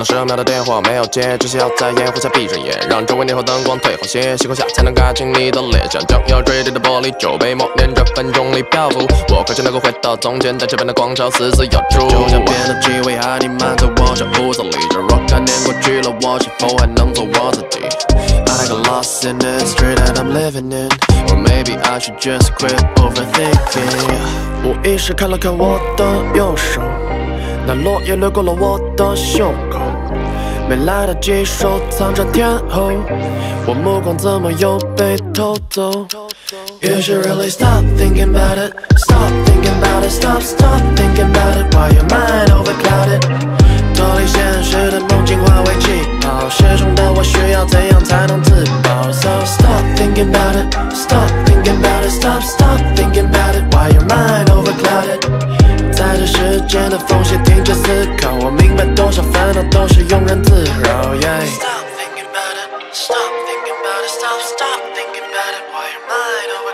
了十秒的电话没有接，只需要在烟雾下闭着眼，让周围霓虹灯光退后些，星空下才能看清你的脸，像将要坠地的玻璃就被默念着分钟里漂浮。我渴求能够回到从前，在这边的广场死死咬住。就像变了几位海尼曼在我小屋子里，这若干年过去了，我是否还能做我自己？I got lost in the street that I'm living in, or maybe I should just quit overthinking. 无意识看了看我的右手。那落叶掠过了我的袖口，没来得及收藏着天后，我目光怎么又被偷走？You should really stop thinking about it, stop thinking about it, stop stop thinking about it, why your mind overclouded？脱离现实的梦境化为气泡，失重的我需要怎样才能自保？So stop thinking about it, stop thinking about it, stop stop thinking about it, why your mind. 时间的缝隙停止思考我明白多少烦恼都是庸人自扰 yeah stop thinking about it stop thinking about it stop stop thinking about it why am i